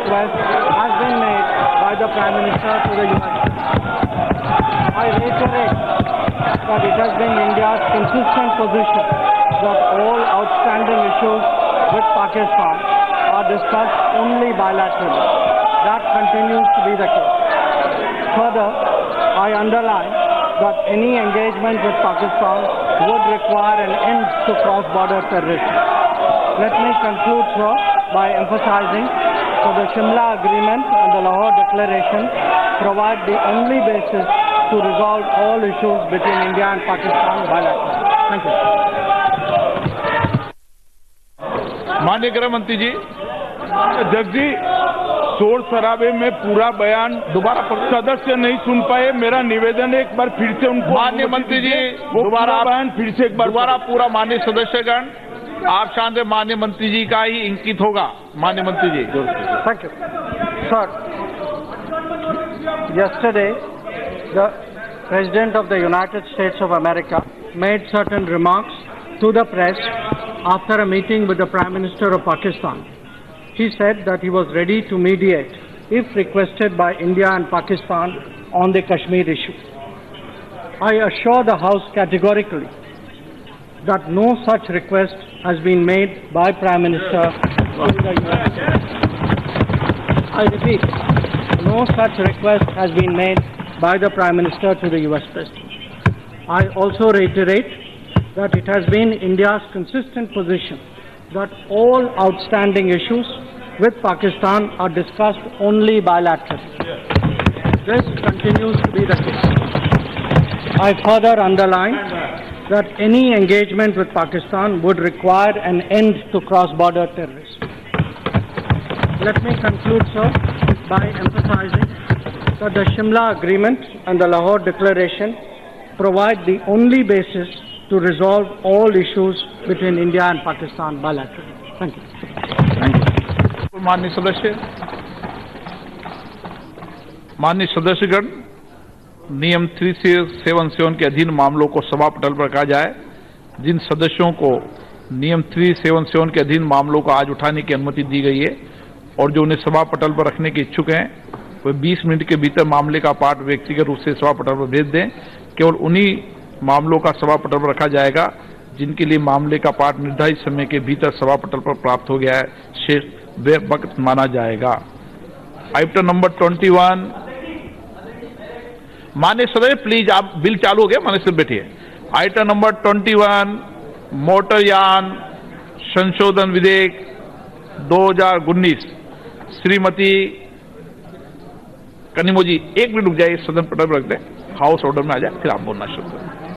request has been made by the Prime Minister to the US I reiterate that it has been India's consistent position that all outstanding issues with Pakistan are discussed only bilaterally. That continues to be the case. Further, I underline that any engagement with Pakistan would require an end to cross-border terrorism. Let me conclude, sir, by emphasizing that the Shimla Agreement and the Lahore Declaration provide the only basis to resolve all issues between India and Pakistan bilaterally. Thank you. माननीय गृह मंत्री जी अध्यक्ष जी शोर शराबे में पूरा बयान दोबारा सदस्य नहीं सुन पाए मेरा निवेदन है एक बार फिर से उनको माननीय मंत्री जी, दोबारा बयान फिर से एक बार दोबारा पूरा माननीय सदस्यगण आप शांत रहे, माननीय मंत्री जी का ही इंकित होगा माननीय मंत्री जी Thank you. Sir, yesterday, the President of the United States of America made certain remarks to the press after a meeting with the Prime Minister of Pakistan. He said that he was ready to mediate if requested by India and Pakistan on the Kashmir issue. I assure the House categorically that no such request has been made by Prime Minister. I repeat, no such request has been made by the Prime Minister to the US President. I also reiterate that it has been India's consistent position that all outstanding issues with Pakistan are discussed only bilaterally. This continues to be the case. I further underline that any engagement with Pakistan would require an end to cross-border terrorism. Let me conclude, sir, by emphasizing that the Shimla Agreement and the Lahore Declaration provide the only basis to resolve all issues between India and Pakistan bilaterally. Thank you. माननीय सदस्य माननीय सदस्यगण नियम three से seven seven के अधीन मामलों को सभा पटल पर रखा जाए, जिन सदस्यों को नियम थ्री सेवन सेवन के अधीन मामलों को आज उठाने की अनुमति दी गई है और जो उन्हें सभा पटल पर रखने के इच्छुक हैं, वे 20 मिनट के भीतर मामले का पाठ व्यक्तिगत रूप से सभा पटल पर भेज दें। केवल उन्हीं मामलों का सभा पटल पर रखा जाएगा, जिनके लिए मामले का पाठ निर्धारित समय के भीतर सभा पटल पर प्राप्त हो गया है। शेष वक्त माना जाएगा। आइटम नंबर 21 माने सदैव प्लीज़ आप बिल चालू हो गया माने मानेश्वर बैठिए। आइटम नंबर 21 मोटरयान संशोधन विधेयक 2019 श्रीमती कनिमोजी एक मिनट रुक जाइए, सदन पटल रख दे। हाउस ऑर्डर में आ जाए, फिर आप बोलना शुरू करें।